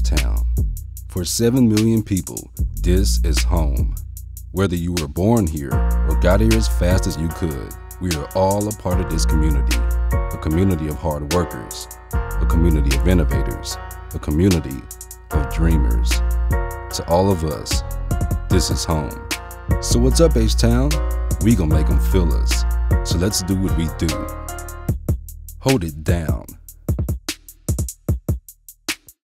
Town. For 7 million people, this is home. Whether you were born here or got here as fast as you could, we are all a part of this community. A community of hard workers, a community of innovators, a community of dreamers. To all of us, this is home. So what's up, H-Town? We gonna make them feel us. So let's do what we do. Hold it down.